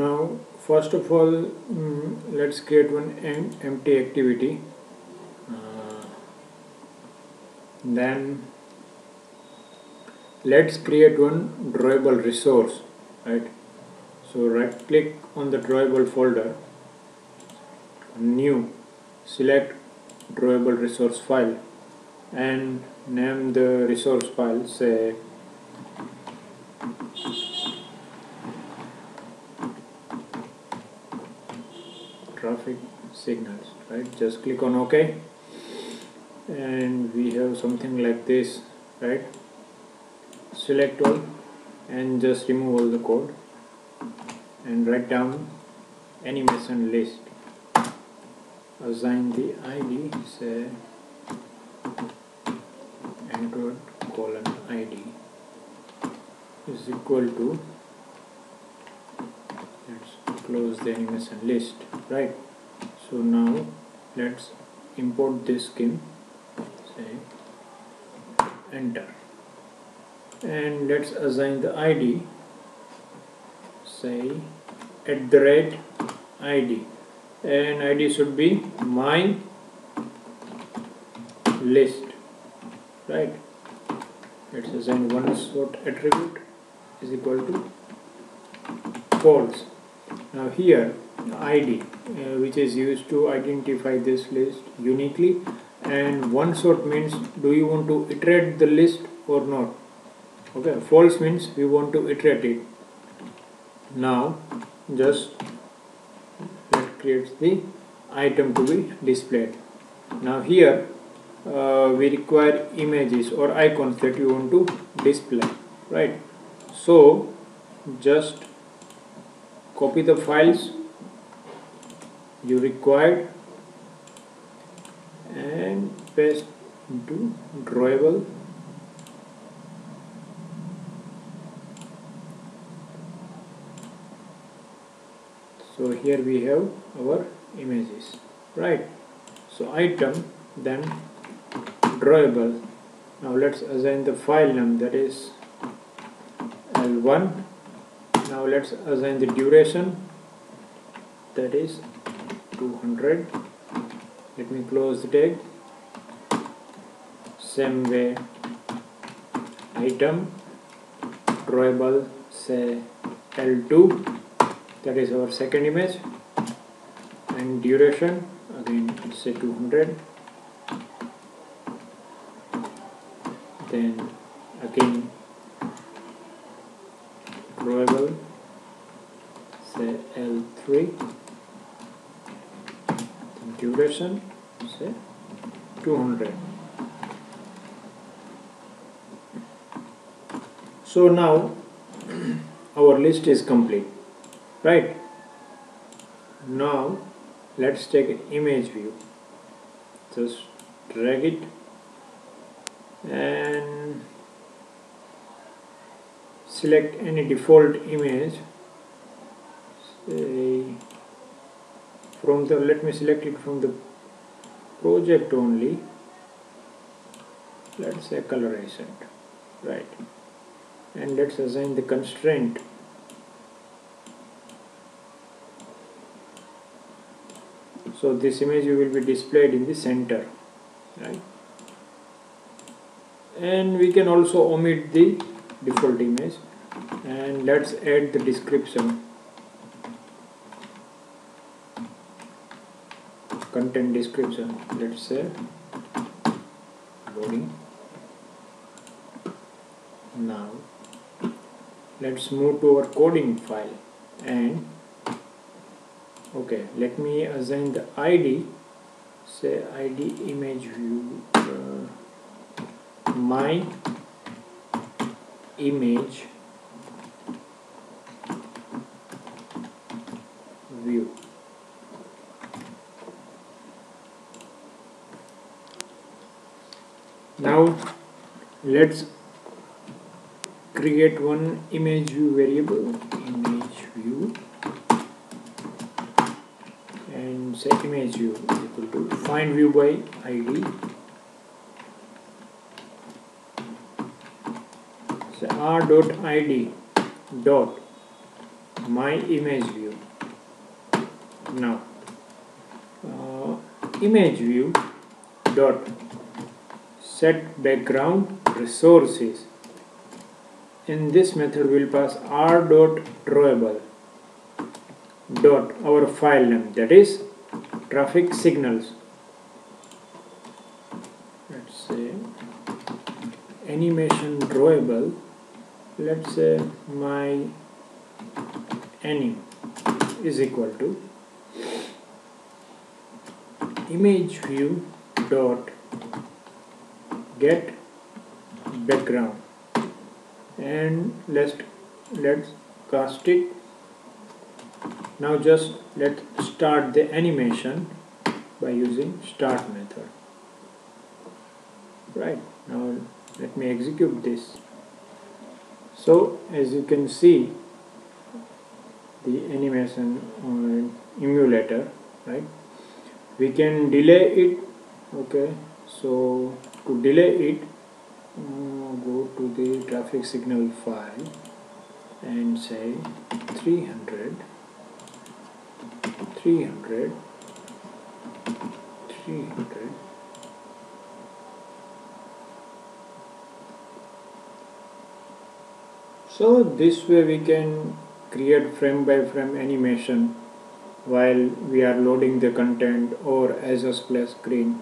now first of all mm, let's create one em empty activity. Uh, then let's create one drawable resource right? So right click on the drawable folder new select drawable resource file and name the resource file say traffic signals right? Just click on ok. And we have something like this right? Select all and just remove all the code and write down animation list. Assign the id say android colon id is equal to let's close the animation list right so now let's import this skin. Say enter. And let's assign the id say at the rate id and id should be my list. Right? Let's assign oneshot attribute is equal to false now here id uh, which is used to identify this list uniquely. And oneshot means do you want to iterate the list or not? Okay false means we want to iterate it. Now just let creates the item to be displayed. Now here uh, we require images or icons that you want to display right? So just copy the files you required and paste into drawable so here we have our images right? So item then drawable. Now let's assign the file name that is L1 now let's assign the duration. That is 200 let me close the tag. Same way. Item. Drawable say L2 that is our second image. And duration again say 200 then again drawable L3 duration say 200 so now our list is complete right? Now let's take image view. Just drag it and select any default image from the let me select it from the project only. Let's say color right. And let's assign the constraint. So this image will be displayed in the center right. And we can also omit the default image. And let's add the description content description let's say loading. Now let's move to our coding file and okay let me assign the id say id image view uh, my image view now let's create one image view variable image view and say image view is equal to find view by id say r dot id dot my image view. Now uh, image view dot set background resources. In this method we'll pass r dot drawable dot our file name that is traffic signals. Let's say animation drawable let's say my anim is equal to image view dot get background. And let's let's cast it. Now just let's start the animation by using start method. Right now let me execute this. So as you can see the animation on emulator right? We can delay it okay? So to delay it uh, go to the traffic signal file and say 300 300 300 so this way we can create frame by frame animation while we are loading the content or as a splash screen